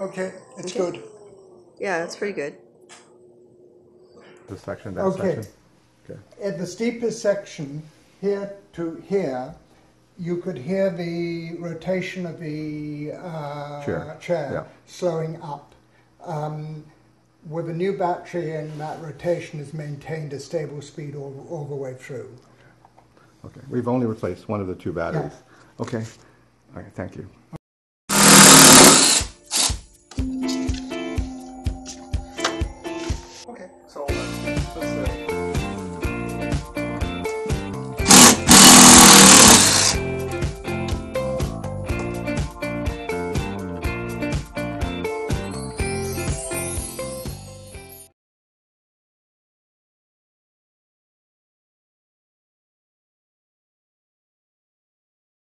Okay, it's Okay. good. Yeah, that's pretty good. This section, that Okay. section? Okay. At the steepest section, here to here, you could hear the rotation of the uh, Chair, chair yeah. slowing up. Um, with a new battery and that rotation is maintained a stable speed all, all the way through. Okay, we've only replaced one of the two batteries. Okay, all right, thank you. Tá certo.